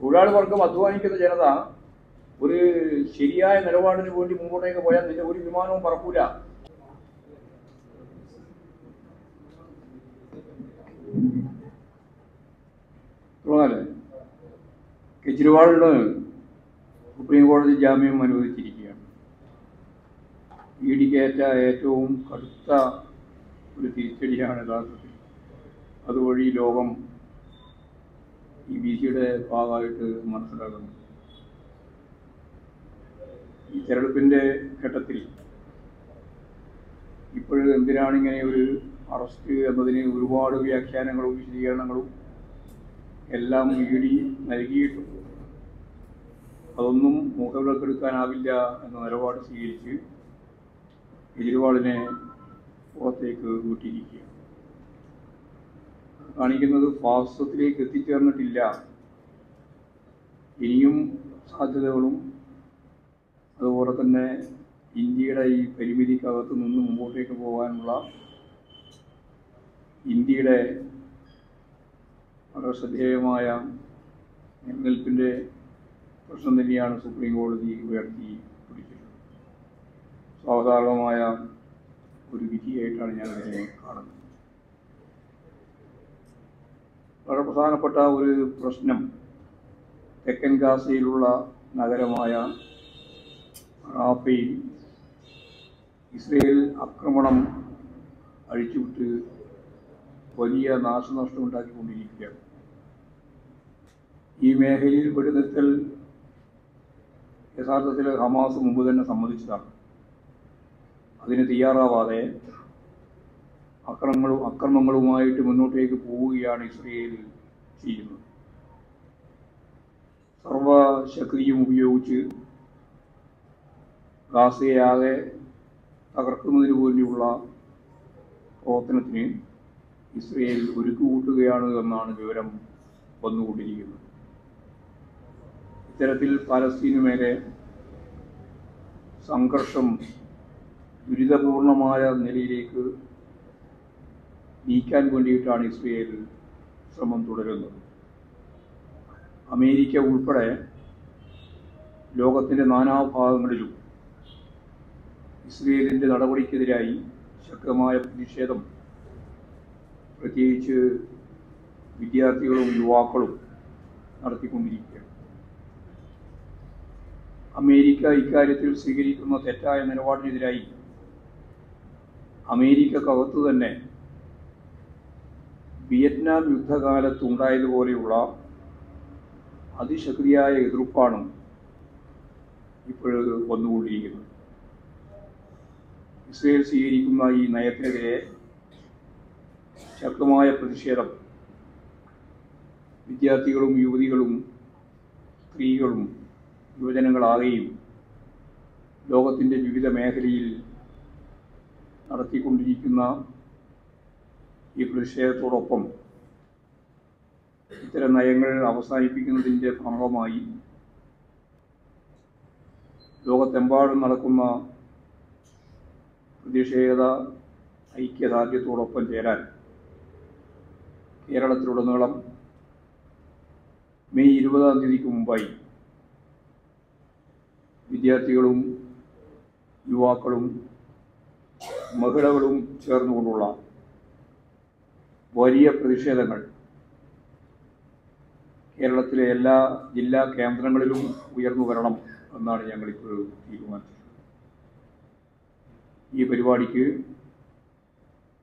തൊഴിലാളി അധ്വാനിക്കുന്ന ജനത ഒരു ശരിയായ നിലപാടിന് വേണ്ടി മുമ്പോട്ടേക്ക് പോയാൽ നിന്റെ ഒരു വിമാനവും പറക്കൂല. കെജ്രിവാളിന് സുപ്രീം കോടതി ജാമ്യം അനുവദിച്ചിരിക്കുകയാണ്. ഇ ഡിക്കേറ്റ ഏറ്റവും കടുത്ത ഒരു തിരിച്ചടിയാണ് യഥാർത്ഥത്തിൽ. അതുവഴി ലോകം ഈ ബി സിയുടെ ഭാഗമായിട്ട് മനസ്സിലാകുന്നു ഈ തെരഞ്ഞെടുപ്പിന്റെ ഘട്ടത്തിൽ ഇപ്പോഴും എന്തിനാണ് ഇങ്ങനെ ഒരു അറസ്റ്റ് എന്നതിന് ഒരുപാട് വ്യാഖ്യാനങ്ങളും വിശദീകരണങ്ങളും എല്ലാം ഇ ഡി നൽകിയിട്ടുണ്ട്. അതൊന്നും മുഖവിലക്കെടുക്കാനാവില്ല എന്ന നിലപാട് സ്വീകരിച്ച് കെജ്രിവാളിനെ പുറത്തേക്ക് വിട്ടിരിക്കുക കാണിക്കുന്നത് ഫാസിസത്തിലേക്ക് എത്തിച്ചേർന്നിട്ടില്ല. ഇനിയും സാധ്യതകളും. അതുപോലെ തന്നെ ഇന്ത്യയുടെ ഈ പരിമിതിക്കകത്ത് നിന്ന് മുമ്പോട്ടേക്ക് പോകാനുള്ള ഇന്ത്യയുടെ വളരെ ശ്രദ്ധേയമായ നിലനിൽപ്പിന്റെ പ്രശ്നം തന്നെയാണ് സുപ്രീം കോടതി ഉയർത്തി പിടിച്ചത്. സ്വാഭാവികമായ ഒരു വിധിയായിട്ടാണ് ഞാൻ അതിനെ കാണുന്നത്. വളരെ പ്രധാനപ്പെട്ട ഒരു പ്രശ്നം തെക്കൻ ഗാസയിലുള്ള നഗരമായ റാഫയിൽ ഇസ്രയേൽ ആക്രമണം അഴിച്ചുവിട്ട് വലിയ നാശനഷ്ടം ഉണ്ടാക്കിക്കൊണ്ടിരിക്കുകയാണ് ഈ മേഖലയിൽ വെടിനിർത്തൽ യഥാർത്ഥത്തിൽ ഹമാസ് മുമ്പ് തന്നെ സമ്മതിച്ചതാണ്. അതിന് തയ്യാറാവാതെ അക്രമങ്ങളും അക്രമങ്ങളുമായിട്ട് മുന്നോട്ടേക്ക് പോവുകയാണ് ഇസ്രയേൽ ചെയ്യുന്നത്. സർവശക്തിയും ഉപയോഗിച്ച് ഗാസയാകെ തകർക്കുന്നതിന് വേണ്ടിയുള്ള പ്രവർത്തനത്തിന് ഇസ്രയേൽ ഒരുക്കുകൂട്ടുകയാണ് എന്നാണ് വിവരം വന്നുകൊണ്ടിരിക്കുന്നത്. ഇത്തരത്തിൽ പാലസ്തീനു മേലെ സംഘർഷം ദുരിതപൂർണമായ നിലയിലേക്ക് നീക്കാൻ വേണ്ടിയിട്ടാണ് ഇസ്രയേൽ ശ്രമം തുടരുന്നത്. അമേരിക്ക ഉൾപ്പെടെ ലോകത്തിന്റെ നാനാഭാഗങ്ങളിലും ഇസ്രയേലിന്റെ നടപടിക്കെതിരായി ശക്തമായ പ്രതിഷേധം പ്രത്യേകിച്ച് വിദ്യാർത്ഥികളും യുവാക്കളും നടത്തിക്കൊണ്ടിരിക്കുകയാണ്. അമേരിക്ക ഇക്കാര്യത്തിൽ സ്വീകരിക്കുന്ന തെറ്റായ നിലപാടിനെതിരായി അമേരിക്കക്കകത്ത് തന്നെ വിയറ്റ്നാം യുദ്ധകാലത്ത് ഉണ്ടായതുപോലെയുള്ള അതിശക്തിയായ എതിർപ്പാണ് ഇപ്പോൾ വന്നുകൊണ്ടിരിക്കുന്നത്. ഇസ്രയേൽ സ്വീകരിക്കുന്ന ഈ നയത്തിനെതിരെ ശക്തമായ പ്രതിഷേധം. വിദ്യാർത്ഥികളും യുവതികളും സ്ത്രീകളും യുവജനങ്ങളാകെയും ലോകത്തിന്റെ വിവിധ മേഖലയിൽ നടത്തിക്കൊണ്ടിരിക്കുന്ന ഈ പ്രതിഷേധത്തോടൊപ്പം ഇത്തരം നയങ്ങൾ അവസാനിപ്പിക്കുന്നതിന്റെ ഭാഗമായി ലോകത്തെമ്പാടും നടക്കുന്ന പ്രതിഷേധ ഐക്യദാർഢ്യത്തോടൊപ്പം ചേരാൻ കേരളത്തിലുടനീളം മെയ് ഇരുപതാം തീയതിക്ക് മുമ്പായി വിദ്യാർത്ഥികളും യുവാക്കളും മഹിളകളും ചേർന്നുകൊണ്ടുള്ള വലിയ പ്രതിഷേധങ്ങൾ. കേരളത്തിലെ എല്ലാ ജില്ലാ കേന്ദ്രങ്ങളിലും ഉയർന്നു വരണം എന്നാണ് ഞങ്ങളിപ്പോൾ തീരുമാനിച്ചത് ഈ പരിപാടിക്ക്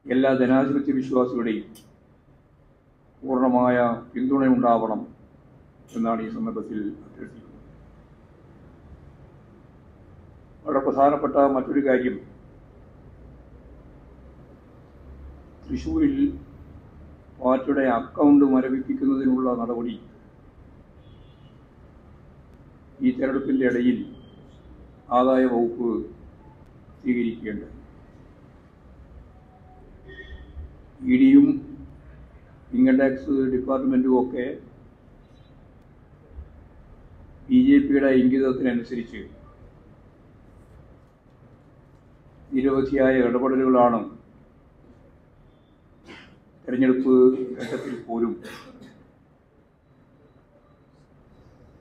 എല്ലാ ജനാധിപത്യ വിശ്വാസികളുടെയും പൂർണമായ പിന്തുണയുണ്ടാവണം എന്നാണ് ഈ സന്ദർഭത്തിൽ അഭ്യർത്ഥിക്കുന്നത് വളരെ പ്രധാനപ്പെട്ട മറ്റൊരു കാര്യം തൃശ്ശൂരിൽ പാർട്ടിയുടെ അക്കൗണ്ട് മരവിപ്പിക്കുന്നതിനുള്ള നടപടി. ഈ തെരഞ്ഞെടുപ്പിന്റെ ഇടയിൽ ആദായ വകുപ്പ് സ്വീകരിക്കേണ്ടത്. ഇ ഡിയും ഇൻകം ടാക്സ് ഡിപ്പാർട്ട്മെന്റും ഒക്കെ ബി ജെ പിയുടെ ഇംഗിതത്തിനനുസരിച്ച് നിരവധിയായ ഇടപെടലുകളാണ് തെരഞ്ഞെടുപ്പ് ഘട്ടത്തിൽ പോലും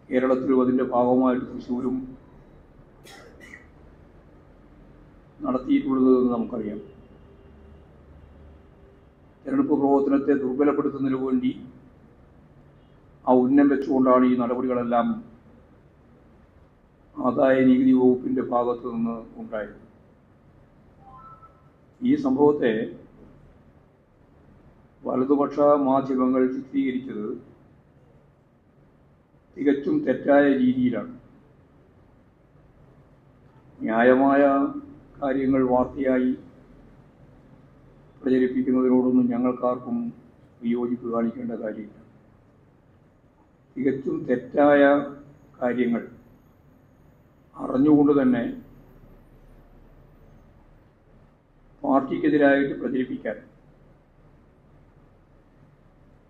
കേരളത്തിലും അതിന്റെ ഭാഗമായിട്ട് തൃശ്ശൂരും നടത്തിയിട്ടുള്ളത് എന്ന് നമുക്കറിയാം. തെരഞ്ഞെടുപ്പ് പ്രവർത്തനത്തെ ദുർബലപ്പെടുത്തുന്നതിന് വേണ്ടി ആ ഉന്നം വെച്ചുകൊണ്ടാണ് ഈ നടപടികളെല്ലാം ആദായ നികുതി വകുപ്പിന്റെ ഭാഗത്തു നിന്ന് ഉണ്ടായത്. ഈ സംഭവത്തെ വലതുപക്ഷ മാധ്യമങ്ങൾ ചിത്രീകരിച്ചത് തികച്ചും തെറ്റായ രീതിയിലാണ്. ന്യായമായ കാര്യങ്ങൾ വാർത്തയായി പ്രചരിപ്പിക്കുന്നതിനോടൊന്നും ഞങ്ങൾക്കാർക്കും വിയോജിപ്പ് കാണിക്കേണ്ട കാര്യമില്ല. തികച്ചും തെറ്റായ കാര്യങ്ങൾ അറിഞ്ഞുകൊണ്ട് തന്നെ പാർട്ടിക്കെതിരായിട്ട് പ്രചരിപ്പിക്കാൻ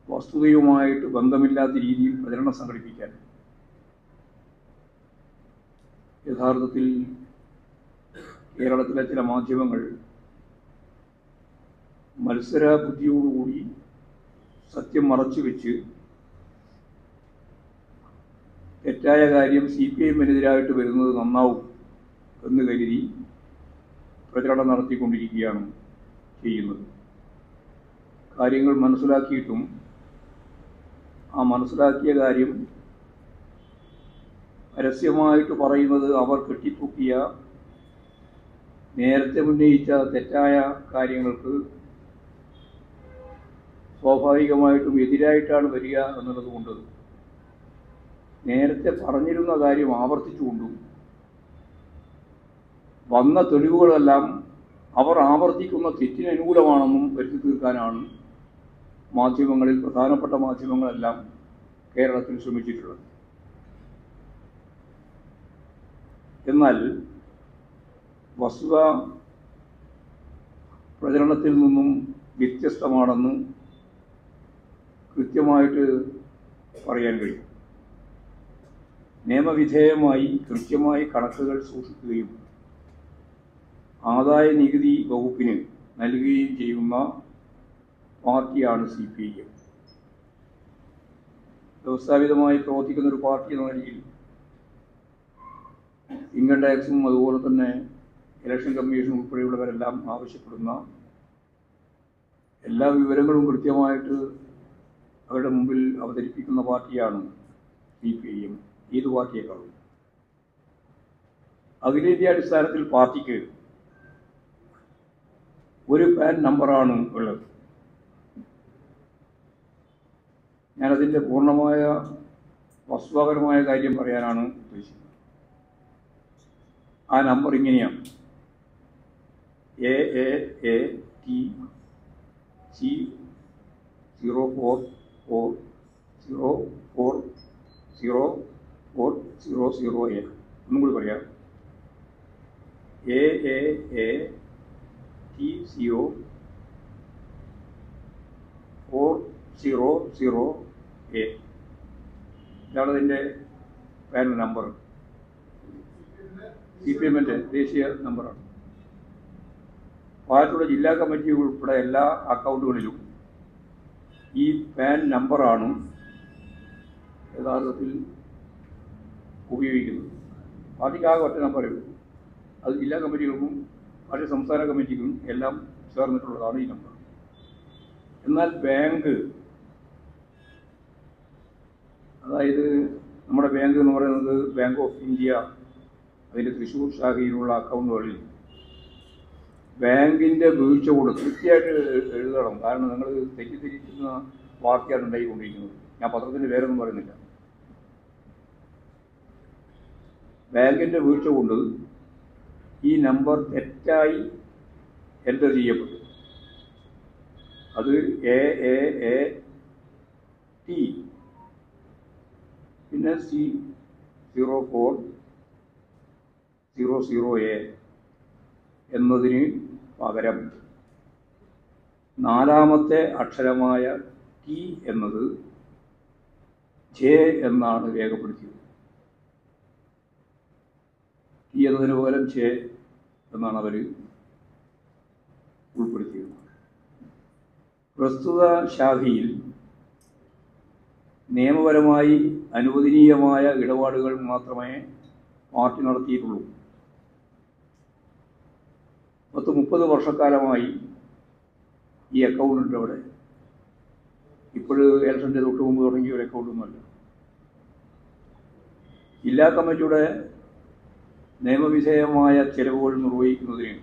വസ്തുതയുമായിട്ട് ബന്ധമില്ലാത്ത രീതിയിൽ പ്രചരണം സംഘടിപ്പിക്കാൻ. യഥാർത്ഥത്തിൽ കേരളത്തിലെ ചില മാധ്യമങ്ങൾ മത്സര ബുദ്ധിയോടുകൂടി സത്യം മറച്ചു വെച്ച് തെറ്റായ കാര്യം സി പി എമ്മിനെതിരായിട്ട് വരുന്നത് നന്നാവും എന്ന് കരുതി പ്രചരണം നടത്തിക്കൊണ്ടിരിക്കുകയാണ് ചെയ്യുന്നത്. കാര്യങ്ങൾ മനസ്സിലാക്കിയിട്ടും ആ മനസ്സിലാക്കിയ കാര്യം പരസ്യമായിട്ട് പറയുന്നത് അവർ കെട്ടിപ്പൊക്കിയ നേരത്തെ ഉന്നയിച്ച തെറ്റായ കാര്യങ്ങൾക്ക് സ്വാഭാവികമായിട്ടും എതിരായിട്ടാണ് വരിക എന്നുള്ളത് കൊണ്ട് നേരത്തെ പറഞ്ഞിരുന്ന കാര്യം ആവർത്തിച്ചുകൊണ്ടും വന്ന തെളിവുകളെല്ലാം അവർ ആവർത്തിക്കുന്ന തെറ്റിനനുകൂലമാണെന്നും വരുത്തി തീർക്കാനാണ് മാധ്യമങ്ങളിൽ പ്രധാനപ്പെട്ട മാധ്യമങ്ങളെല്ലാം കേരളത്തിൽ ശ്രമിച്ചിട്ടുള്ളത്. എന്നാൽ വസ്തുത പ്രചരണത്തിൽ നിന്നും വ്യത്യസ്തമാണെന്ന് കൃത്യമായിട്ട് പറയാൻ കഴിയും. നിയമവിധേയമായി കൃത്യമായി കണക്കുകൾ സൂക്ഷിക്കുകയും ആദായ നികുതി വകുപ്പിന് നൽകുകയും ചെയ്യുന്ന പാർട്ടിയാണ് സി പി ഐ. എം വ്യവസ്ഥാപിതമായി പ്രവർത്തിക്കുന്ന ഒരു പാർട്ടി എന്ന നിലയിൽ ഇൻകം ടാക്സും അതുപോലെ തന്നെ ഇലക്ഷൻ കമ്മീഷൻ ഉൾപ്പെടെയുള്ളവരെല്ലാം ആവശ്യപ്പെടുന്ന എല്ലാ വിവരങ്ങളും കൃത്യമായിട്ട് അവരുടെ മുമ്പിൽ അവതരിപ്പിക്കുന്ന പാർട്ടിയാണ് സി പി ഐ എം. ഏത് പാർട്ടിയെക്കാളും. അഖിലേന്ത്യാ അടിസ്ഥാനത്തിൽ പാർട്ടിക്ക് ഒരു പാൻ നമ്പറാണ് ഉള്ളത്. ഞാനതിന്റെ പൂർണമായ വസ്തുതാപരമായ കാര്യം പറയാനാണ് ഉദ്ദേശിക്കുന്നത്. ആ നമ്പർ ഇങ്ങനെയാണ്. A A A T C zero four four zero four zero four zero zero A. ഒന്നും കൂടി പറയാം. A A A T C O four zero zero A ഇതാണ് ഇതിന്റെ പാൻ നമ്പർ സി പി എമ്മിന്റെ ദേശീയ നമ്പറാണ് പാലത്തുള്ള ജില്ലാ കമ്മിറ്റി ഉൾപ്പെടെ എല്ലാ അക്കൗണ്ടുകളിലും ഈ പാൻ നമ്പറാണ് യഥാർത്ഥത്തിൽ ഉപയോഗിക്കുന്നത്. പാർട്ടിക്കാകെ ഒറ്റ നമ്പറേ ഉള്ളൂ. അത് ജില്ലാ കമ്മിറ്റികൾക്കും പാർട്ടി സംസ്ഥാന കമ്മിറ്റിക്കും എല്ലാം ചേർന്നിട്ടുള്ളതാണ് ഈ നമ്പർ എന്നാൽ ബാങ്ക് അതായത് നമ്മുടെ ബാങ്ക് എന്ന് പറയുന്നത് ബാങ്ക് ഓഫ് ഇന്ത്യ അതിന്റെ തൃശ്ശൂർ ശാഖയിലുള്ള അക്കൗണ്ടുകളിൽ. ബാങ്കിന്റെ വീഴ്ച കൂടെ കൃത്യമായിട്ട് എഴുതണം. കാരണം നിങ്ങൾ തെറ്റിദ്ധരിക്കുന്ന വാർത്തയാണ് ഉണ്ടായിക്കൊണ്ടിരിക്കുന്നത്. ഞാൻ പത്രത്തിന്റെ പേരൊന്നും പറയുന്നില്ല. ബാങ്കിന്റെ വീഴ്ച കൊണ്ട് ഈ നമ്പർ തെറ്റായി എന്റർ ചെയ്യപ്പെട്ടു. അത് എ എ എ ടി പിന്നെ C zero four zero zero A എന്നതിന് പകരം നാലാമത്തെ അക്ഷരമായ ടി എന്നത് ജെ എന്നാണ് രേഖപ്പെടുത്തിയത്. ടി എന്നതിന് പകരം ജെ എന്നാണ് അവർ ഉൾപ്പെടുത്തിയത്. പ്രസ്തുത ശാഖയിൽ നിയമപരമായി അനുവദനീയമായ ഇടപാടുകൾ മാത്രമേ പാർട്ടി നടത്തിയിട്ടുള്ളൂ. പത്ത് മുപ്പത് വർഷക്കാലമായി ഈ അക്കൗണ്ട് ഉണ്ട് അവിടെ. ഇപ്പോഴും ഇലക്ഷന്റെ തൊട്ട് മുമ്പ് തുടങ്ങിയ ഒരു അക്കൗണ്ടൊന്നുമല്ല ജില്ലാ കമ്മിറ്റിയുടെ നിയമവിധേയമായ ചെലവുകൾ നിർവഹിക്കുന്നതിന്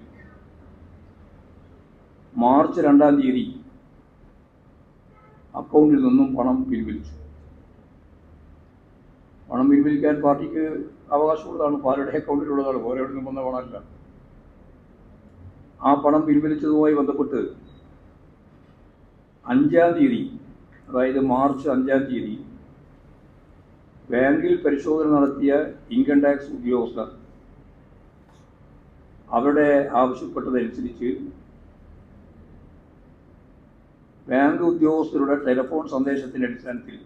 മാർച്ച് രണ്ടാം തീയതി അക്കൗണ്ടിൽ നിന്നും പണം പിൻവലിച്ചു. പണം പിൻവലിക്കാൻ പാർട്ടിക്ക് അവകാശമുള്ളതാണ് പാലയുടെ അക്കൗണ്ടിലുള്ളതാണ് വേറെ എവിടെ നിന്നും വന്ന പണമല്ല ആ പണം പിൻവലിച്ചതുമായി ബന്ധപ്പെട്ട് അഞ്ചാം തീയതി അതായത് മാർച്ച് അഞ്ചാം തീയതി ബാങ്കിൽ പരിശോധന നടത്തിയ ഇൻകം ടാക്സ് ഉദ്യോഗസ്ഥർ അവരുടെ ആവശ്യപ്പെട്ടതനുസരിച്ച് ബാങ്ക് ഉദ്യോഗസ്ഥരുടെ ടെലിഫോൺ സന്ദേശത്തിന്റെ അടിസ്ഥാനത്തിൽ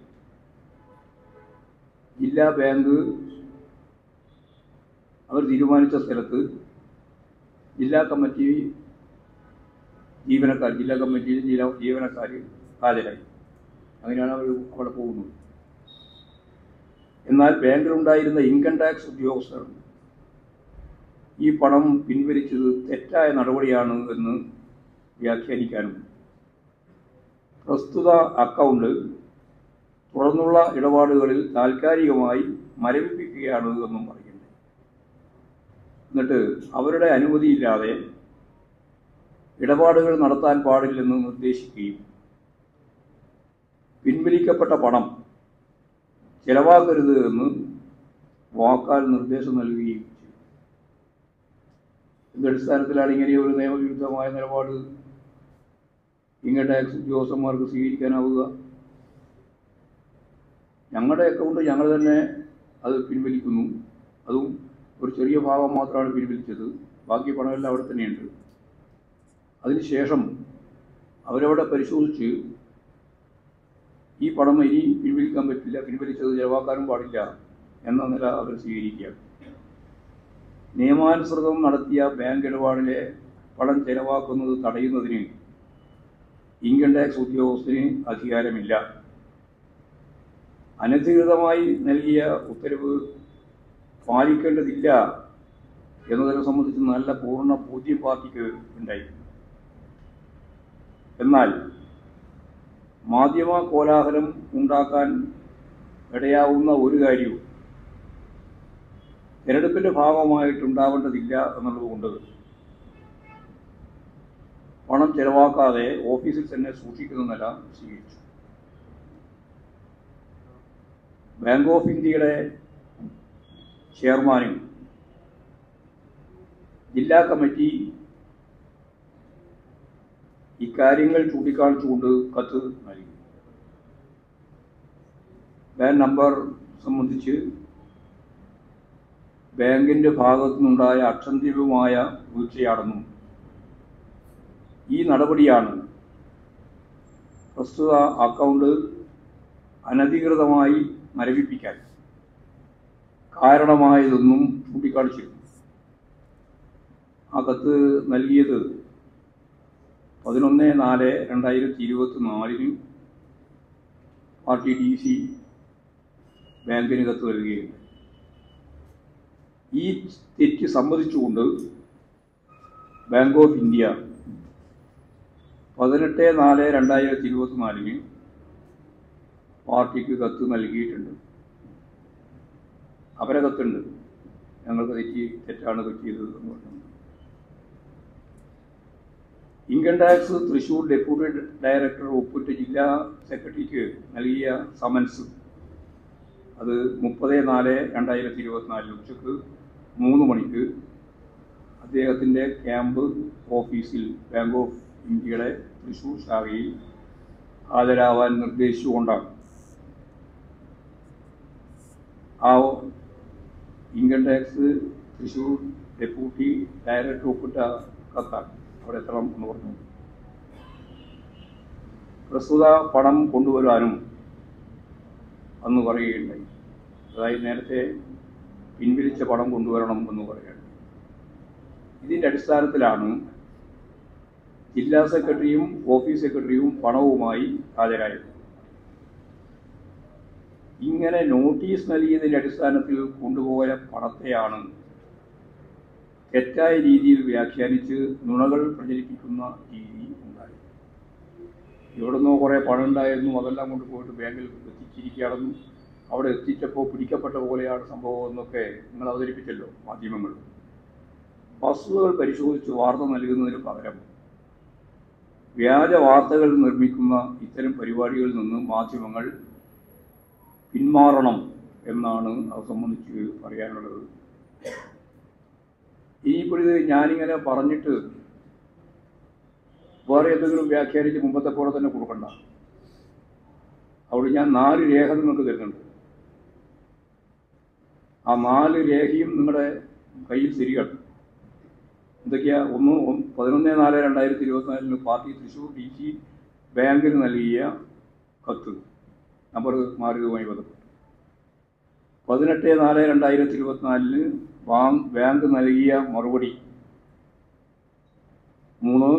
ജില്ലാ ബാങ്ക് അവർ തീരുമാനിച്ച സ്ഥലത്ത് ജില്ലാ കമ്മിറ്റി ജീവനക്കാർ ജില്ലാ കമ്മിറ്റിയിൽ ജില്ലാ ജീവനക്കാർ ഹാജരായി. അങ്ങനെയാണ് അവർ അവിടെ പോകുന്നത്. എന്നാൽ ബാങ്കിലുണ്ടായിരുന്ന ഇൻകം ടാക്സ് ഉദ്യോഗസ്ഥർ ഈ പണം പിൻവലിച്ചത് തെറ്റായ നടപടിയാണ് എന്ന് വ്യാഖ്യാനിക്കാനും പ്രസ്തുത അക്കൗണ്ട് തുടർന്നുള്ള ഇടപാടുകളിൽ താൽക്കാലികമായി മരവിപ്പിക്കുകയാണ് എന്നും പറയുന്നത് എന്നിട്ട് അവരുടെ അനുമതിയില്ലാതെ ഇടപാടുകൾ നടത്താൻ പാടില്ലെന്ന് നിർദ്ദേശിക്കുകയും പിൻവലിക്കപ്പെട്ട പണം ചെലവാക്കരുത് എന്ന് വാക്കാൽ നിർദ്ദേശം നൽകുകയും അടിസ്ഥാനത്തിലാണ് ഇങ്ങനെ ഒരു നിയമവിരുദ്ധമായ നിലപാട് ഇങ്ങനെ ടാക്സ് ഉദ്യോഗസ്ഥന്മാർക്ക് സ്വീകരിക്കാനാവുക. ഞങ്ങളുടെ അക്കൗണ്ട് ഞങ്ങൾ തന്നെ അത് പിൻവലിക്കുന്നു. അതും ഒരു ചെറിയ ഭാഗം മാത്രമാണ് പിൻവലിച്ചത്. ബാക്കി പണമെല്ലാം അവിടെ തന്നെയുണ്ട്. അതിനുശേഷം അവരവിടെ പരിശോധിച്ച് ഈ പണം ഇനി പിൻവലിക്കാൻ പറ്റില്ല. പിൻവലിച്ചത് ചെലവാക്കാനും പാടില്ല എന്ന നില അവർ സ്വീകരിക്കുക. നിയമാനുസൃതം നടത്തിയ ബാങ്ക് ഇടപാടിലെ പണം ചെലവാക്കുന്നത് തടയുന്നതിന് ഇൻകം ടാക്സ് ഉദ്യോഗസ്ഥന് അധികാരമില്ല. അനധികൃതമായി നൽകിയ ഉത്തരവ് പാലിക്കേണ്ടതില്ല എന്നതിനെ സംബന്ധിച്ച് നല്ല പൂർണ ബോധ്യം പാർട്ടിക്ക് ഉണ്ടായി എന്നാൽ മാധ്യമ കോലാഹലം ഉണ്ടാക്കാൻ ഇടയാവുന്ന ഒരു കാര്യവും തിരഞ്ഞെടുപ്പിന്റെ ഭാഗമായിട്ടുണ്ടാവേണ്ടതില്ല എന്നുള്ളതുകൊണ്ട് പണം ചെലവാക്കാതെ ഓഫീസിൽ തന്നെ സൂക്ഷിക്കുന്ന നില സ്വീകരിച്ചു. ബാങ്ക് ഓഫ് ഇന്ത്യയുടെ ചെയർമാനും ജില്ലാ കമ്മിറ്റി ഇക്കാര്യങ്ങൾ ചൂണ്ടിക്കാണിച്ചുകൊണ്ട് കത്ത് നൽകി. ബാങ്ക് നമ്പർ സംബന്ധിച്ച് ബാങ്കിന്റെ ഭാഗത്തു നിന്നുണ്ടായ അക്ഷന്തിമമായ വീഴ്ചയാണെന്നും ഈ നടപടിയാണ് പ്രസ്തുത അക്കൗണ്ട് അനധികൃതമായി മരവിപ്പിക്കാൻ കാരണമായതൊന്നും ചൂണ്ടിക്കാണിച്ചിരുന്നു. ആ കത്ത് നൽകിയത് പതിനൊന്ന് നാല് രണ്ടായിരത്തി ഇരുപത്തി നാലിന് പാർട്ടി ഡി സി ബാങ്കിന് കത്ത് നൽകുകയുണ്ട് ഈ തെറ്റ് സമ്മതിച്ചുകൊണ്ട് ബാങ്ക് ഓഫ് ഇന്ത്യ പതിനെട്ട് നാല് രണ്ടായിരത്തി ഇരുപത്തി നാലിന് പാർട്ടിക്ക് കത്ത് നൽകിയിട്ടുണ്ട്. അവരെ കത്തുണ്ട്. ഞങ്ങൾക്ക് തെറ്റി തെറ്റാണ് പറ്റിയത് income tax Thrissur deputy director ഒപ്പിട്ട് ജില്ലാ സെക്രട്ടറിക്ക് നൽകിയ സമൻസ്. അത് മുപ്പത് നാല് രണ്ടായിരത്തി ഇരുപത്തിനാലിൽ ഉച്ചയ്ക്ക് മൂന്ന് മണിക്ക് അദ്ദേഹത്തിന്റെ ക്യാമ്പ് ഓഫീസിൽ ബാങ്ക് ഓഫ് ഇന്ത്യയുടെ തൃശൂർ ശാഖയിൽ ഹാജരാവാൻ നിർദ്ദേശിച്ചുകൊണ്ടാണ്. ആ income tax Thrissur deputy director ഒപ്പിട്ട കത്താണ് അവിടെ എത്തണം എന്ന് പറഞ്ഞു. പ്രസ്തുത പണം കൊണ്ടുവരാനും അന്ന് പറയുകയുണ്ടായി. അതായത് നേരത്തെ പിൻവലിച്ച പണം കൊണ്ടുവരണം എന്ന് പറയുകയാണ് ഇതിന്റെ അടിസ്ഥാനത്തിലാണ് ജില്ലാ സെക്രട്ടറിയും ഓഫീസ് സെക്രട്ടറിയും പണവുമായി ഹാജരായത്. ഇങ്ങനെ നോട്ടീസ് നൽകിയതിന്റെ അടിസ്ഥാനത്തിൽ കൊണ്ടുപോയ പണത്തെയാണ് തെറ്റായ രീതിയിൽ വ്യാഖ്യാനിച്ച് നുണകൾ പ്രചരിപ്പിക്കുന്ന രീതി ഉണ്ടായി എവിടുന്നോ കുറേ പണം ഉണ്ടായിരുന്നു അതെല്ലാം കൊണ്ട് പോയിട്ട് ബാങ്കിൽ എത്തിച്ചിരിക്കുകയാണെന്നും അവിടെ എത്തിച്ചപ്പോൾ പിടിക്കപ്പെട്ട പോലെയാണ് സംഭവം എന്നൊക്കെ നിങ്ങൾ അവതരിപ്പിച്ചല്ലോ മാധ്യമങ്ങൾ. വസ്തുതകൾ പരിശോധിച്ച് വാർത്ത നൽകുന്നതിന് പകരം വ്യാജ വാർത്തകൾ നിർമ്മിക്കുന്ന ഇത്തരം പരിപാടികളിൽ നിന്ന് മാധ്യമങ്ങൾ പിന്മാറണം എന്നാണ് അത് സംബന്ധിച്ച് പറയാനുള്ളത്. ഇനിയിപ്പോൾ ഇത് ഞാനിങ്ങനെ പറഞ്ഞിട്ട് വേറെ എന്തെങ്കിലും വ്യാഖ്യാനിച്ച് മുമ്പത്തെ പോലെ തന്നെ കൊടുക്കണ്ട. അവിടെ ഞാൻ നാല് രേഖ നിങ്ങൾക്ക് തരുന്നുണ്ട്. ആ നാല് രേഖയും നിങ്ങളുടെ കയ്യിൽ തിരികണം എന്തൊക്കെയാ? ഒന്ന് പതിനൊന്ന് നാല് രണ്ടായിരത്തി ഇരുപത്തിനാലിന് പാർട്ടി തൃശ്ശൂർ ഡി സി ബാങ്കിന് നൽകിയ കത്ത്. നമ്പർ മാറിയതുമായി ബന്ധപ്പെട്ട്. പതിനെട്ട് നാല് രണ്ടായിരത്തി ഇരുപത്തിനാലിന് ബാങ്ക് ബാങ്ക് നൽകിയ മറുപടി മൂന്ന്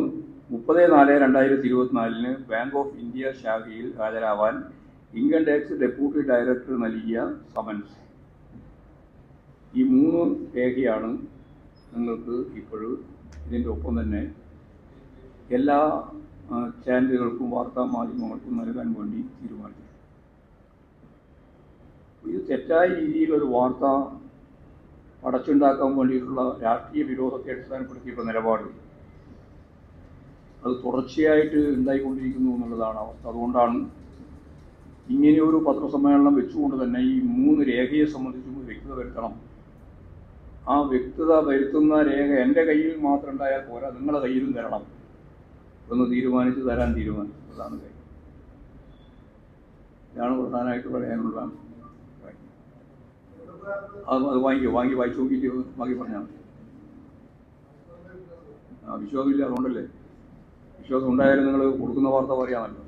മുപ്പത് നാല് രണ്ടായിരത്തി ഇരുപത്തിനാലിന് ബാങ്ക് ഓഫ് ഇന്ത്യ ശാഖയിൽ ഹാജരാവാൻ ഇൻകം ടാക്സ് ഡെപ്യൂട്ടി ഡയറക്ടർ നൽകിയ സമൻസ്. ഈ മൂന്ന് രേഖയാണ് നിങ്ങൾക്ക് ഇപ്പോഴും ഇതിന്റെ ഒപ്പം തന്നെ എല്ലാ ചാനലുകൾക്കും വാർത്താ മാധ്യമങ്ങൾക്കും നൽകാൻ വേണ്ടി തീരുമാനിച്ചു ഇത് തെറ്റായ രീതിയിലൊരു വാർത്ത അടച്ചുണ്ടാക്കാൻ വേണ്ടിയിട്ടുള്ള രാഷ്ട്രീയ വിരോധത്തെ അടിസ്ഥാനപ്പെടുത്തിയിട്ടുള്ള നിലപാട്. അത് തുടർച്ചയായിട്ട് ഉണ്ടായിക്കൊണ്ടിരിക്കുന്നു എന്നുള്ളതാണ് അവസ്ഥ. അതുകൊണ്ടാണ് ഇങ്ങനെയൊരു പത്രസമ്മേളനം വെച്ചുകൊണ്ട് തന്നെ ഈ മൂന്ന് രേഖയെ സംബന്ധിച്ചും ഒരു വ്യക്തത വരുത്തണം. ആ വ്യക്തത വരുത്തുന്ന രേഖ എന്റെ കയ്യിൽ മാത്രം ഉണ്ടായാൽ പോരാ നിങ്ങളുടെ കയ്യിലും തരണം. ഒന്ന് തീരുമാനിച്ച് തരാൻ തീരുമാനിച്ചു അതാണ് കാര്യം. ഇതാണ് പ്രധാനമായിട്ട് പറയാനുള്ള കാര്യം. അത് വാങ്ങിക്കോ വാങ്ങി വായിച്ചു നോക്കിയിട്ട് ബാക്കി പറഞ്ഞാൽ മതി. ആ വിശ്വാസമില്ല അതുകൊണ്ടല്ലേ? വിശ്വാസം ഉണ്ടായാലും നിങ്ങൾ കൊടുക്കുന്ന വാർത്ത പറയാമല്ലോ.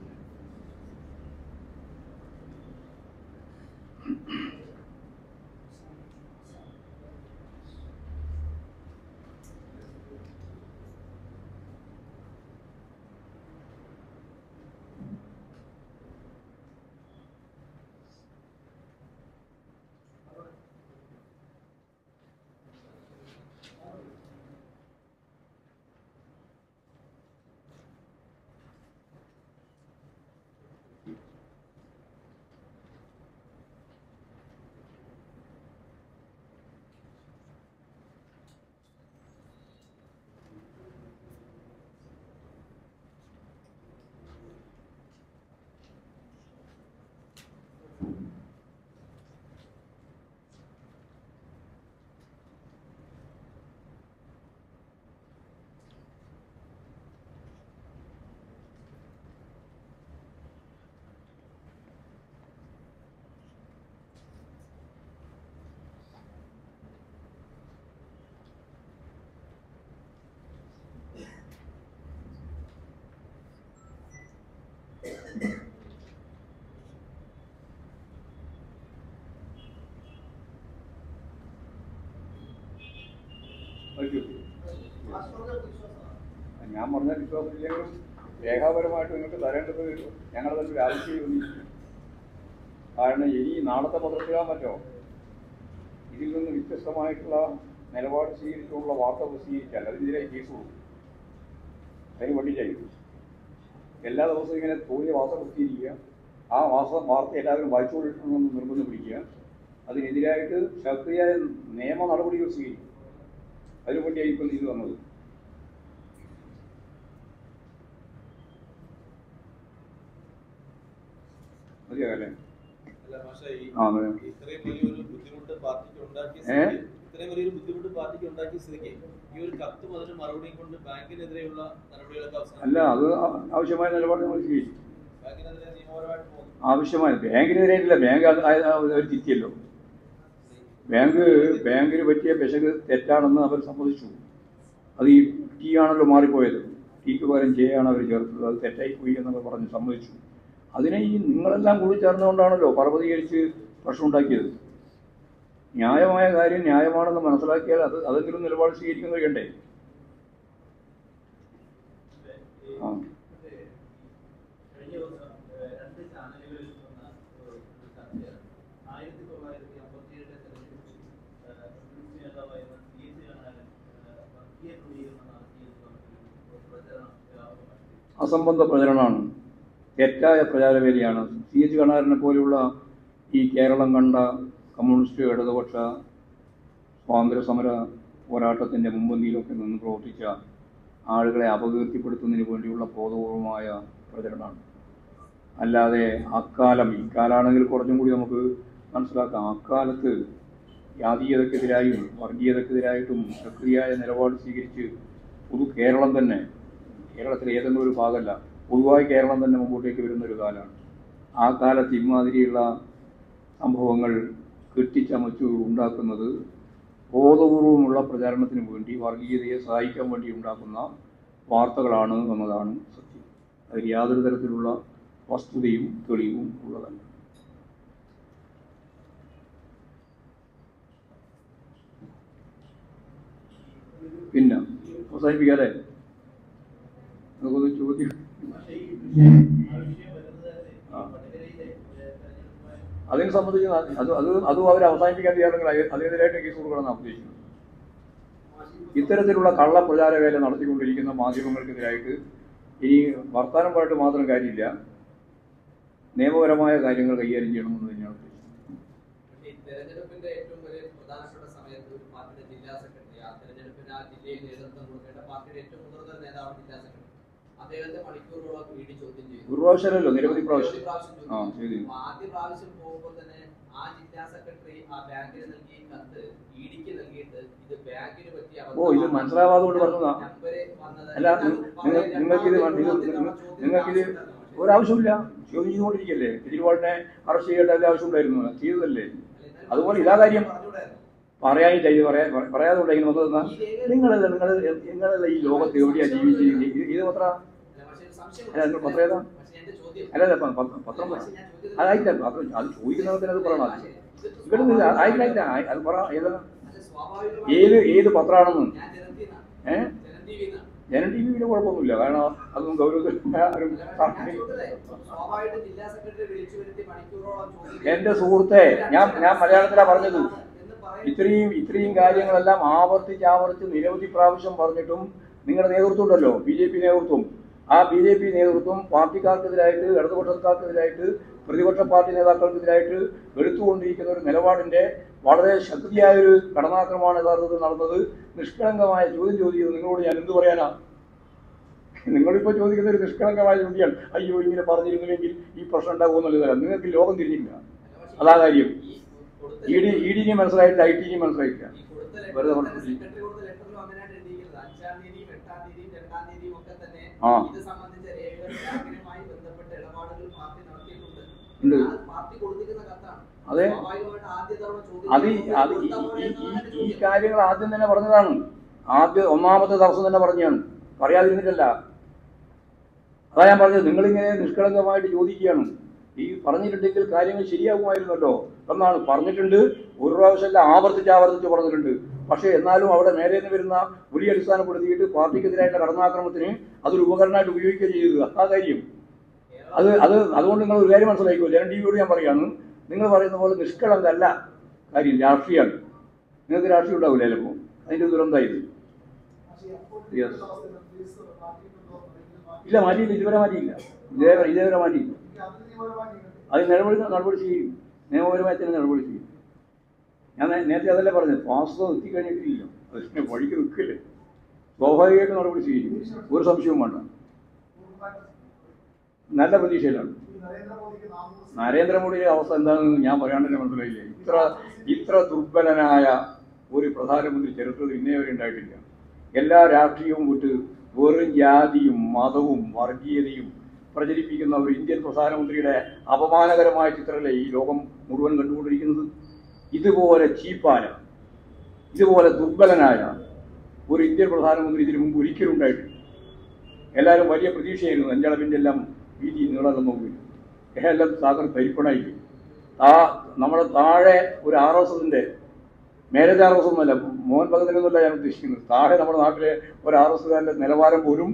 ഞാൻ പറഞ്ഞ വിശ്വാസമില്ലെങ്കിലും രേഖാപരമായിട്ട് നിങ്ങൾക്ക് തരേണ്ടത് ഞങ്ങൾ ഒരു ആവശ്യം കാരണം ഇനി നാളത്തെ പത്രത്തിലാൻ പറ്റോ ഇതിൽ നിന്ന് വ്യത്യസ്തമായിട്ടുള്ള നിലപാട് സ്വീകരിച്ചുള്ള വാർത്ത പ്രസിദ്ധീകരിച്ചാൽ അതിനെതിരെ കേസ് കൊടുക്കും. അതിന് വേണ്ടി ചെയ്യും എല്ലാ ദിവസവും ഇങ്ങനെ തോന്നിയ വാർത്ത കൊടുത്തിരിക്കുക ആ വാർത്ത വാർത്ത എല്ലാവരും വായിച്ചുകൊണ്ടിരിക്കണമെന്ന് നിർബന്ധം പിടിക്കുക. അതിനെതിരായിട്ട് ശക്തിയായ നിയമ നടപടികൾ സ്വീകരിക്കും അതിനുവേണ്ടിയായി ഇപ്പം ഇത് വന്നത്. മതിയാകല്ലേ? ആ, അതെ. ഇത്രയും വലിയൊരു ബുദ്ധിമുട്ട് പാർട്ടിക്ക് ഉണ്ടാക്കിയ ഏ? സ്ഥിതിക്ക് ഇത്രയും വലിയൊരു ബുദ്ധിമുട്ട് പാർട്ടിക്ക് ഉണ്ടാക്കി സ്ഥിതിക്ക് ഈ ഒരു കത്തും അതിന് മറുപടിയും കൊണ്ട് ബാങ്കിനെതിരെയുള്ള നടപടികളൊക്കെ അവസാനം അല്ല അത് ആവശ്യമായ നിലപാട് നമ്മൾ പോകുന്നു. ആവശ്യമായ ബാങ്കിനെതിരായിട്ടില്ല ബാങ്ക് അവർ തിരിച്ചല്ലോ. ബാങ്ക് ബാങ്കിന് പറ്റിയ പിശക് തെറ്റാണെന്ന് അവർ സമ്മതിച്ചു. അത് ഈ ടി ആണല്ലോ മാറിപ്പോയത്. ടിക്ക് പകരം ജെ ആണ് അവർ ചേർത്തത്. അത് തെറ്റായി പോയി എന്നൊക്കെ പറഞ്ഞ് സമ്മതിച്ചു. അതിനെ ഈ നിങ്ങളെല്ലാം കൂടി ചേർന്നുകൊണ്ടാണല്ലോ പർവതീകരിച്ച് പ്രശ്നം ഉണ്ടാക്കിയത്. ന്യായമായ കാര്യം ന്യായമാണെന്ന് മനസ്സിലാക്കിയാൽ അത് അതെങ്കിലും നിലപാട് സ്വീകരിക്കാൻ കഴിയണ്ടേ? അസംബന്ധ പ്രചരണമാണ്. തെറ്റായ പ്രചാരവേദിയാണ് സി എച്ച് കണാരനെ പോലെയുള്ള ഈ കേരളം കണ്ട കമ്മ്യൂണിസ്റ്റ് ഇടതുപക്ഷ സ്വാതന്ത്ര്യ സമര പോരാട്ടത്തിന്റെ മുൻപന്തിയിലൊക്കെ നിന്ന് പ്രവർത്തിച്ച ആളുകളെ അപകീർത്തിപ്പെടുത്തുന്നതിന് വേണ്ടിയുള്ള ബോധപൂർവമായ പ്രചരണമാണ്. അല്ലാതെ അക്കാലം ഇക്കാലാണെങ്കിൽ കുറച്ചും കൂടി നമുക്ക് മനസ്സിലാക്കാം. അക്കാലത്ത് ജാതീയതക്കെതിരായും വർഗീയതക്കെതിരായിട്ടും ശക്തിയായ നിലപാട് സ്വീകരിച്ച് പൊതു കേരളം തന്നെ കേരളത്തിലെ ഏതെങ്കിലും ഒരു ഭാഗമല്ല പൊതുവായി കേരളം തന്നെ മുമ്പോട്ടേക്ക് വരുന്ന ഒരു കാലമാണ്. ആ കാലത്ത് ഇമാതിരിയുള്ള സംഭവങ്ങൾ കെട്ടിച്ചമച്ചു ഉണ്ടാക്കുന്നത് ബോധപൂർവമുള്ള പ്രചാരണത്തിന് വേണ്ടി വർഗീയതയെ സഹായിക്കാൻ വേണ്ടി ഉണ്ടാക്കുന്ന വാർത്തകളാണ് എന്നതാണ് സത്യം. അതിൽ യാതൊരു തരത്തിലുള്ള വസ്തുതയും തെളിവും ഉള്ളതല്ല. പിന്നെ അവസാനിപ്പിക്കാതെ നമുക്കൊന്ന് ചോദ്യം ആ. അതിനെ സംബന്ധിച്ച് അത് അത് അതും അവർ അവസാനിപ്പിക്കാൻ തയ്യാറെങ്കിൽ അതിനെതിരായിട്ട് കേസ് കൊടുക്കണമെന്നാണ് ഉദ്ദേശിക്കുന്നത്. ഇത്തരത്തിലുള്ള കള്ള പ്രചാരവേല നടത്തിക്കൊണ്ടിരിക്കുന്ന മാധ്യമങ്ങൾക്കെതിരായിട്ട് ഇനി വർത്തമാനം പോയിട്ട് മാത്രം കാര്യമില്ല. നിയമപരമായ കാര്യങ്ങൾ കൈകാര്യം ചെയ്യണമെന്ന് തന്നെയാണ് ഉദ്ദേശിക്കുന്നത്. ഒരു നിരവധി പ്രാവശ്യം. ആ ചെയ്തു. ചെയ്തു. അപ്പൊ ആദ്യ പ്രാവശ്യം പോകുമ്പോൾ തന്നെ ആ ജില്ലാ സെക്രട്ടറി ആ ബാങ്കിന് നൽകിയ കത്ത് ഇഡിക്ക് നൽകിയിട്ട് ഇത് ബാങ്കിന് പറ്റിയ ഓ, ഇത് മനസ്സിലാവാതെ കൊണ്ട് പറഞ്ഞതാ. അല്ല നിങ്ങൾ നിങ്ങൾക്കിത് നിങ്ങൾ- നിങ്ങൾക്കിത് ഒരാവശ്യമില്ല ചോദ്യം ചെയ്തുകൊണ്ടിരിക്കല്ലേ? കെജ്രിവാളിനെ അറസ്റ്റ് ചെയ്യേണ്ട വല്ല ആവശ്യമുണ്ടായിരുന്നു. ചെയ്തതല്ലേ? അതുപോലെ ഇതാ കാര്യം പറയാനില്ല ഇത് പറയാ പറയാതെ കൊണ്ട് ഇങ്ങനെ വന്നതെന്നാ നിങ്ങൾ നിങ്ങൾ നിങ്ങളല്ല ഈ ലോകത്ത് എവിടെയാണ് ജീവിച്ചിരിക്കുന്നത് ഇത് ഇത് പത്ര അല്ല, ഏതാ? പത്രം. അതായില്ല പത്രം അത് അത് പറയണം അത് ഇവിടെ നിന്ന് ആയില്ല ആയില്ല അത് പറ ഏതാ? ഏത് ഏത് പത്രമാണെന്ന്. ഏ? ജന ടി വിയുടെ കുഴപ്പമൊന്നുമില്ല. കാരണം അതൊന്നും ഗൗരവത്തിൽ എന്റെ സുഹൃത്തെ ഞാൻ ഞാൻ മലയാളത്തിലാ പറഞ്ഞത്. ഇത്രയും ഇത്രയും കാര്യങ്ങളെല്ലാം ആവർത്തിച്ച് ആവർത്തിച്ച് നിരവധി പ്രാവശ്യം പറഞ്ഞിട്ടും നിങ്ങളുടെ നേതൃത്വം ഉണ്ടല്ലോ. ബി ജെ പി നേതൃത്വം. ആ ബി ജെ പി നേതൃത്വം പാർട്ടിക്കാർക്കെതിരായിട്ട് ഇടതുപക്ഷക്കാർക്കെതിരായിട്ട് പ്രതിപക്ഷ പാർട്ടി നേതാക്കൾക്കെതിരായിട്ട് എടുത്തുകൊണ്ടിരിക്കുന്ന ഒരു നിലപാടിന്റെ വളരെ ശക്തിയായ ഒരു കടനാക്രമമാണ് യഥാർത്ഥത്തിൽ നടന്നത്. നിഷ്കളങ്കമായ ചോദ്യം ചോദിക്കുന്നത് നിങ്ങളോട് ഞാൻ എന്ത് പറയാനാ? നിങ്ങളിപ്പോൾ ചോദിക്കുന്ന ഒരു നിഷ്കളങ്കമായ ചോദ്യമാണ്. അയ്യോ ഇങ്ങനെ പറഞ്ഞിരുന്നുവെങ്കിൽ ഈ പ്രശ്നം ഉണ്ടാകുമെന്നുള്ളതല്ല നിങ്ങൾക്ക് ലോകം തിരിഞ്ഞില്ല അതാ കാര്യം. ഇ ഡി ഇ ഡിനെ മനസ്സിലായിട്ടില്ല ഐ ടിനെ മനസ്സിലായിട്ടില്ല. വെറുതെ അത് ഈ- എന്നാണ് ഈ. കാര്യങ്ങൾ ആദ്യം തന്നെ പറഞ്ഞതാണ്. ആദ്യ ഒന്നാമത്തെ ദിവസം തന്നെ പറഞ്ഞാണ്. പറയാതിരുന്നിട്ടല്ല. അതാ ഞാൻ പറഞ്ഞത്. നിങ്ങളിങ്ങനെ നിഷ്കളങ്കമായിട്ട് ചോദിക്കുകയാണ്. ഈ പറഞ്ഞിട്ടുണ്ടെങ്കിൽ കാര്യങ്ങൾ ശരിയാകുമായിരുന്നല്ലോ. എന്നാണ് പറഞ്ഞിട്ടുണ്ട്. ഒരു പ്രാവശ്യമല്ല ആവർത്തിച്ച് ആവർത്തിച്ച് പറഞ്ഞിട്ടുണ്ട്. പക്ഷേ എന്നാലും അവിടെ നേരെ നിന്ന് വരുന്ന പുലി അടിസ്ഥാനപ്പെടുത്തിയിട്ട് പാർട്ടിക്കെതിരായിട്ടുള്ള കടന്നാക്രമണത്തിന് അതൊരു ഉപകരണമായിട്ട് ഉപയോഗിക്കുകയും ചെയ്തത് ആ കാര്യം. അത് അത് അതുകൊണ്ട് നിങ്ങൾ ഒരു കാര്യം മനസ്സിലാക്കുമോ ജനൻ ടി ഞാൻ പറയുകയാണ് നിങ്ങൾ പറയുന്ന പോലെ നിഷ്കളങ്കല്ല കാര്യം. രാഷ്ട്രീയമാണ്. നിങ്ങൾക്ക് രാഷ്ട്രീയം ഉണ്ടാവില്ല ചിലപ്പോൾ? അതിന്റെ ദുരന്തമായത്. ഇല്ല മാറ്റിയില്ല. ഇതുവരെ മാറ്റിയില്ല. ഇതേവരെ ഇതേവരെ മാറ്റിയില്ല. അത് നടപടി നടപടി ചെയ്യും നിയമപരമായി തന്നെ നടപടി ചെയ്യും ഞാൻ നേരത്തെ അതല്ലേ പറഞ്ഞത് വാസ്തവം എത്തിക്കഴിഞ്ഞിട്ടില്ല അതിന് വഴിക്ക് നിൽക്കില്ലേ. സ്വാഭാവികമായിട്ട് നടപടി ചെയ്യും ഒരു സംശയവും വേണ്ട. നല്ല പ്രതീക്ഷയിലാണ്. നരേന്ദ്രമോദിയുടെ അവസ്ഥ എന്താണെന്ന് ഞാൻ പറയാൻ തന്നെ മനസ്സിലായില്ലേ. ഇത്ര ഇത്ര ദുർബലനായ ഒരു പ്രധാനമന്ത്രി ചരിത്രത്തിൽ ഇന്നേ വരെ ഉണ്ടായിട്ടില്ല. എല്ലാ രാഷ്ട്രീയവും വിട്ട് വെറും ജാതിയും മതവും വർഗീയതയും പ്രചരിപ്പിക്കുന്ന ഒരു ഇന്ത്യൻ പ്രധാനമന്ത്രിയുടെ അപമാനകരമായ ചിത്രമല്ലേ ഈ ലോകം മുഴുവൻ കണ്ടുകൊണ്ടിരിക്കുന്നത്? ഇതുപോലെ ചീപ്പായ ഇതുപോലെ ദുർബലനായ ഒരു ഇന്ത്യൻ പ്രധാനമന്ത്രി ഇതിനു മുമ്പ് ഒരിക്കലും ഉണ്ടായിട്ടില്ല. എല്ലാവരും വലിയ പ്രതീക്ഷയായിരുന്നു അഞ്ചളവിന്റെ എല്ലാം വീതി നീളം നോക്കി എല്ലാം സാഗർ തരിപ്പണായി ആ നമ്മുടെ താഴെ ഒരു ആർ എസ് എസിന്റെ മേലത്തെ ആർ എസ് ഒന്നുമല്ല മോഹൻ ഭഗതനൊന്നുമല്ല ഞാൻ ഉദ്ദേശിക്കുന്നത്. താഴെ നമ്മുടെ നാട്ടിലെ ഒരു ആർ എസ് കാരന്റെ നിലവാരം പോലും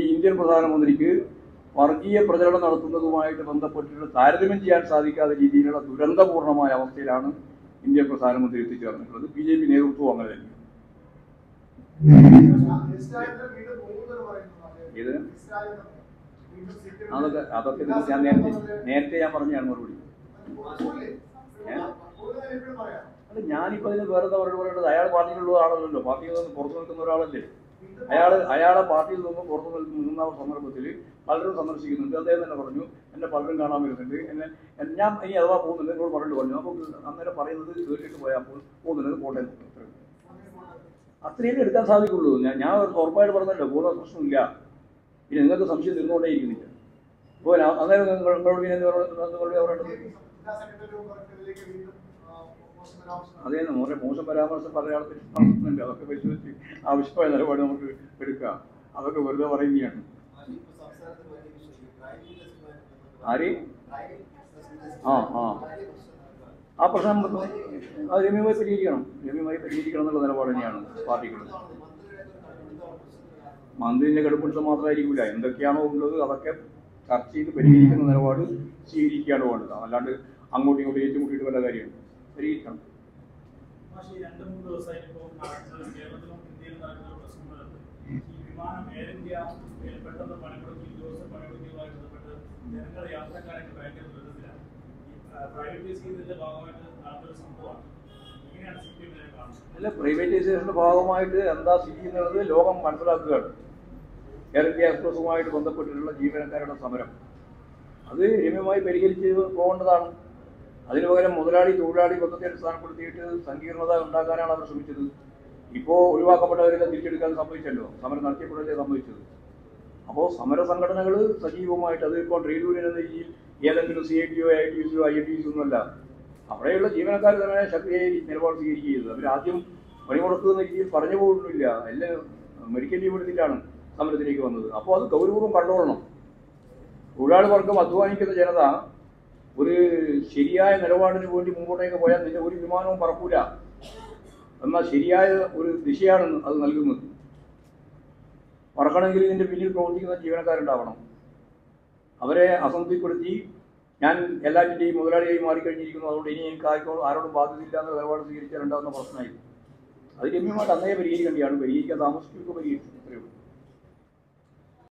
ഈ ഇന്ത്യൻ പ്രധാനമന്ത്രിക്ക് വർഗീയ പ്രചരണം നടത്തുന്നതുമായിട്ട് ബന്ധപ്പെട്ടിട്ട് താരതമ്യം ചെയ്യാൻ സാധിക്കാത്ത രീതിയിലുള്ള ദുരന്തപൂർണമായ അവസ്ഥയിലാണ് ഇന്ത്യൻ പ്രധാനമന്ത്രി എത്തിച്ചേർന്നിട്ടുള്ളത്. ബി ജെ പി നേതൃത്വവും അങ്ങനെ തന്നെ. അതൊക്കെ അതൊക്കെ ഞാൻ നേരത്തെ നേരത്തെ ഞാൻ പറഞ്ഞാണ് മറുപടി. ഞാനിപ്പോ അതിന് വേറെ പറയുന്നത് അയാൾ പാർട്ടിയിലുള്ള ആളല്ലല്ലോ പാർട്ടിയിൽ നിന്ന് പുറത്തു നിൽക്കുന്ന ഒരാളല്ലേ? അയാൾ അയാളെ പാർട്ടിയിൽ നിന്നും പുറത്തു നിന്ന സന്ദർഭത്തിൽ പലരും സന്ദർശിക്കുന്നുണ്ട്. അദ്ദേഹം തന്നെ പറഞ്ഞു എന്നെ പലരും കാണാൻ വരുന്നുണ്ട്. എന്നെ ഞാൻ ഇനി അഥവാ പോകുന്നുണ്ട് എന്നോട് പറഞ്ഞിട്ട് പറഞ്ഞു. അപ്പോൾ അന്നേരം പറയുന്നത് കേട്ടിട്ട് പോയാൽ അപ്പോൾ പോകുന്നുണ്ട് പോട്ടെ. അത്രയും എടുക്കാൻ സാധിക്കുള്ളൂ. ഞാൻ ഞാൻ ഉറപ്പായിട്ട് പറഞ്ഞല്ലോ പൂർണ പ്രശ്നമില്ല. ഇനി നിങ്ങൾക്ക് സംശയം തീർന്നുകൊണ്ടേയിരിക്കുന്നില്ല. അപ്പോൾ അന്നേരം നിങ്ങളോട് പിന്നെ നിങ്ങളോട് പറയേണ്ടത് അതേ നമ്മുടെ മോശം പരാമർശം ആൾക്കാർ അതൊക്കെ പരിശോധിച്ച് ആവശ്യമായ നിലപാട് നമുക്ക് എടുക്കാം. അതൊക്കെ വെറുതെ പറയുകയാണ് ആര്? ആ ആ. ആ പ്രശ്നം നമുക്ക് അത് രമ്യമായി പരിഹരിക്കണം. രമ്യമായി പരിഹരിക്കണം എന്നുള്ള നിലപാട് തന്നെയാണ് പാർട്ടിക്കുള്ളത്. മന്ത്രിന്റെ കടുപ്പിടുത്തം മാത്രമായിരിക്കില്ല എന്തൊക്കെയാണോ ഉള്ളത് അതൊക്കെ ചർച്ച ചെയ്ത് പരിഹരിക്കുന്ന നിലപാട് സ്വീകരിക്കുകയാണ് വേണ്ടത്. അല്ലാണ്ട് അങ്ങോട്ടും ഇങ്ങോട്ടും ഏറ്റുമുട്ടിയിട്ട് വല്ല കാര്യമുണ്ട്? പരിഹരിക്കണം പക്ഷേ ഈ രണ്ട് മൂന്ന് ദിവസമായിട്ട് ഇപ്പോൾ കേരളത്തിലും ഇന്ത്യയിലും നടക്കുന്ന പ്രശ്നങ്ങളുണ്ട് ഈ വിമാനം എയർ ഇന്ത്യ ഏ, പെട്ടെന്ന് പണിമുടക്കി ഉദ്യോഗസ്ഥർ പണിമുടക്കിയതുമായി ബന്ധപ്പെട്ട് ജനങ്ങൾ യാത്രക്കാരൊക്കെ ഭയങ്കര ദുരിതത്തിലാണ് പ്രൈവറ്റൈസ് ചെയ്തതിന്റെ ഭാഗമായിട്ട് നടന്നൊരു സംഭവമാണ്. എങ്ങനെയാണ് സി പി എം ഇതിനെ കാണുന്നത്. അല്ല പ്രൈവറ്റൈസേഷന്റെ ഭാഗമായിട്ട് എന്താ സ്ഥിതി എന്നുള്ളത് ലോകം മനസ്സിലാക്കുകയാണ്. എയർ ഇന്ത്യ എക്സ്പ്രസുമായിട്ട് ബന്ധപ്പെട്ടിട്ടുള്ള ജീവനക്കാരുടെ സമരം. അത് രമ്യമായി പരിഹരിച്ച് പോകേണ്ടതാണ്. അതിനു പകരം മുതലാളി തൊഴിലാളി ബന്ധത്തെ അടിസ്ഥാനപ്പെടുത്തിയിട്ട് സങ്കീർണത ഉണ്ടാക്കാനാണ് അവർ ശ്രമിച്ചത്. ഇപ്പോൾ ഒഴിവാക്കപ്പെട്ടവരെല്ലാം തിരിച്ചെടുക്കാൻ സംഭവിച്ചല്ലോ സമരം നടത്തിയപ്പോഴല്ലേ സംഭവിച്ചത് അപ്പോൾ സമര സംഘടനകൾ സജീവമായിട്ട് അത് ഇപ്പോൾ ട്രേഡ് യൂണിയൻ എന്ന രീതിയിൽ ഏതെങ്കിലും C I T O I T സിയോ ഐ ടി സിയോ ഒന്നുമല്ല അവിടെയുള്ള ജീവനക്കാർ തന്നെ ശക്തിയായി നിലപാട് സ്വീകരിക്കുകയത് അവർ ആദ്യം പണിമുടക്കുന്ന രീതിയിൽ പറഞ്ഞു പോകുന്നില്ല എല്ലാം മെഡിക്കൽ ലീവ് എടുത്തിട്ടാണ് സമരത്തിലേക്ക് വന്നത്. അപ്പോൾ അത് ഗൗരവപൂർവം കണ്ടുകൊള്ളണം തൊഴിലാളി വർഗം അധ്വാനിക്കുന്ന ജനത ഒരു ശരിയായ നിലപാടിന് വേണ്ടി മുമ്പോട്ടേക്ക് പോയാൽ നിന്റെ ഒരു വിമാനവും പറക്കൂല. എന്നാൽ ശരിയായ ഒരു ദിശയാണ് അത് നൽകുന്നത്. പറക്കണമെങ്കിൽ ഇതിന്റെ പിന്നിൽ പ്രവർത്തിക്കുന്ന ജീവനക്കാരുണ്ടാവണം. അവരെ അസംതൃപ്തിപ്പെടുത്തി ഞാൻ എല്ലാറ്റിന്റെയും മുതലാളിയായി മാറിക്കഴിഞ്ഞിരിക്കുന്നു. അതുകൊണ്ട് ഇനി എനിക്ക് ആർക്കോ ആരോടും ബാധ്യതയില്ല എന്ന നിലപാട് സ്വീകരിച്ചാൽ ഉണ്ടാകുന്ന പ്രശ്നമായി അത് രമ്യമായിട്ട് അന്നേ പരിഹരിക്കേണ്ടിയാണ് പരിഹരിക്കാൻ താമസിക്കുക പരിഹരിച്ചു